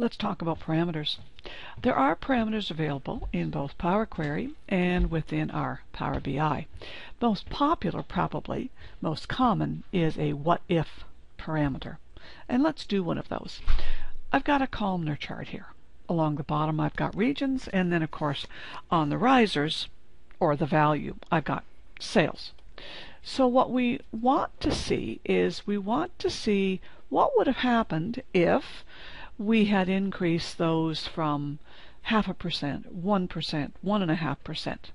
let's talk about parameters. There are parameters available in both Power Query and within our Power BI. Most popular, probably, most common, is a what if parameter. And let's do one of those. I've got a columnar chart here. Along the bottom I've got regions, and then of course on the risers, or the value, I've got sales. So what we want to see is we want to see what would have happened if we had increased those from half a percent, one percent, one and a half percent.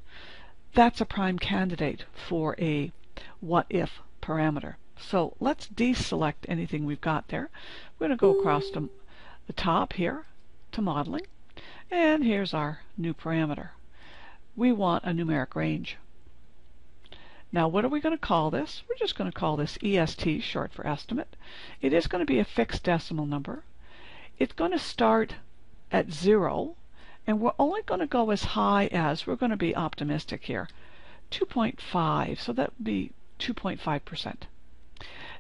That's a prime candidate for a what if parameter. So let's deselect anything we've got there. We're going to go across to the top here to modeling. And here's our new parameter. We want a numeric range. Now what are we going to call this? We're just going to call this EST, short for estimate. It is going to be a fixed decimal number it's going to start at zero, and we're only going to go as high as, we're going to be optimistic here, 2.5, so that would be 2.5%.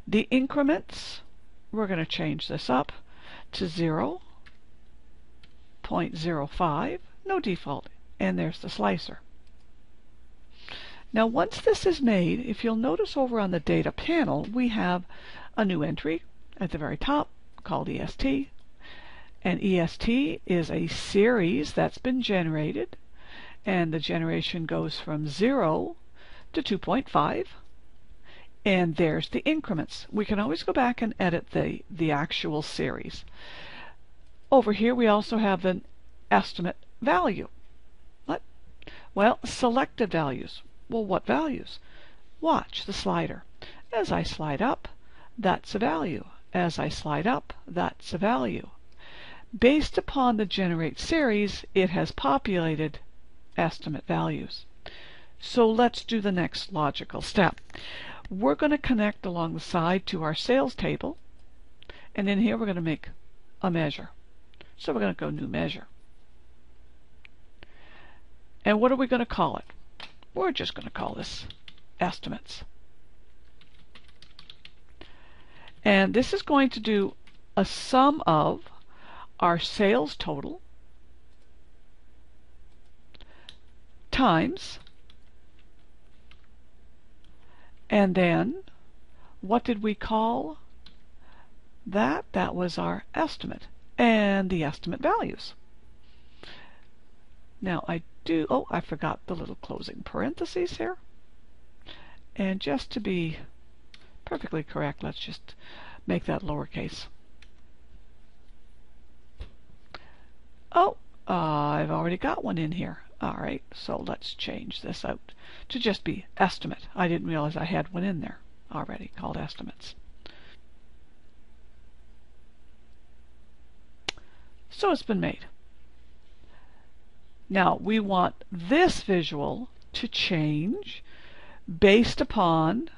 The increments, we're going to change this up to 0, 0.05, no default, and there's the slicer. Now once this is made, if you'll notice over on the data panel, we have a new entry at the very top called EST. And EST is a series that's been generated, and the generation goes from 0 to 2.5. And there's the increments. We can always go back and edit the, the actual series. Over here we also have an estimate value. What? Well, selected values. Well, what values? Watch the slider. As I slide up, that's a value. As I slide up, that's a value. Based upon the generate series, it has populated estimate values. So let's do the next logical step. We're going to connect along the side to our sales table, and in here we're going to make a measure. So we're going to go new measure. And what are we going to call it? We're just going to call this estimates. And this is going to do a sum of our sales total times and then what did we call that? That was our estimate and the estimate values. Now I do, oh, I forgot the little closing parentheses here. And just to be perfectly correct, let's just make that lowercase. Oh, uh, I've already got one in here. All right, so let's change this out to just be estimate. I didn't realize I had one in there already called estimates. So it's been made. Now we want this visual to change based upon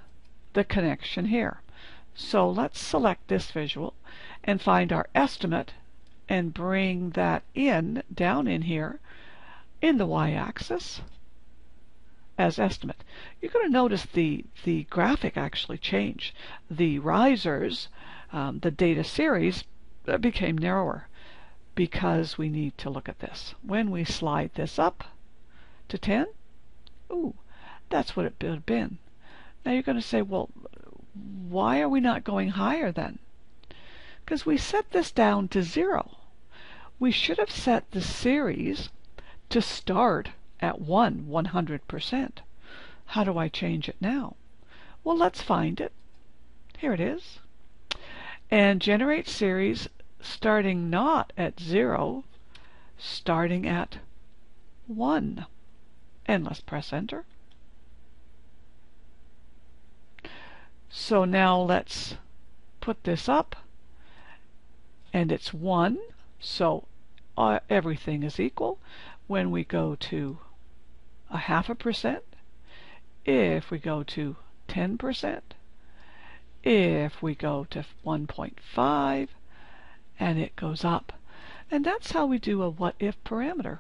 the connection here. So let's select this visual and find our estimate and bring that in, down in here, in the y-axis as estimate. You're going to notice the, the graphic actually changed. The risers, um, the data series, uh, became narrower because we need to look at this. When we slide this up to 10, ooh, that's what it would have been. Now you're going to say, well, why are we not going higher then? Because we set this down to 0 we should have set the series to start at 1 100%. How do I change it now? Well, let's find it. Here it is. And generate series starting not at 0, starting at 1. And let's press enter. So now let's put this up. And it's 1. So uh, everything is equal. When we go to a half a percent, if we go to 10%, if we go to 1.5, and it goes up. And that's how we do a what if parameter.